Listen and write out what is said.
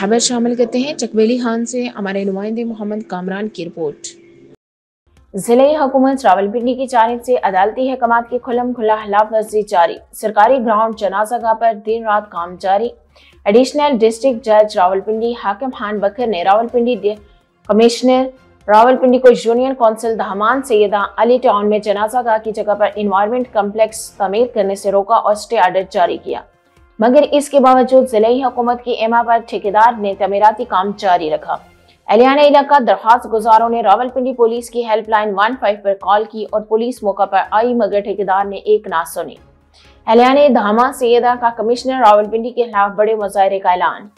खबर शामिल करते हैं चकवेली खान से, हमारे नुमाइंदे मोहम्मद कामरान की रिपोर्ट। ज़िले हुकूमत रावलपिंडी की जानब से अदालती हकमात की खुलम खुला खिलाफ वर्जी जारी। सरकारी ग्राउंड जनाजा पर दिन रात काम जारी। एडिशनल डिस्ट्रिक्ट जज रावलपिंडी हाकिम खान बकर ने रावलपिंडी कमिश्नर रावलपिंडी को union council Dahman Saida Ali town में जनाजा गाह की जगह पर इन्वायरमेंट कम्प्लेक्स तमीर करने से रोका और स्टे आर्डर जारी किया। मगर इसके बावजूद ज़िले हुकूमत की एमा पर ठेकेदार ने तमीराती काम जारी रखा। एलियाना इलाका दरखास्त गुजारों ने रावलपिंडी पुलिस की हेल्पलाइन वन फाइव पर कॉल की और पुलिस मौका पर आई, मगर ठेकेदार ने एक ना सुनी। एलियाना धामा सैदा का कमिश्नर रावलपिंडी के खिलाफ बड़े मुजाहरे का ऐलान।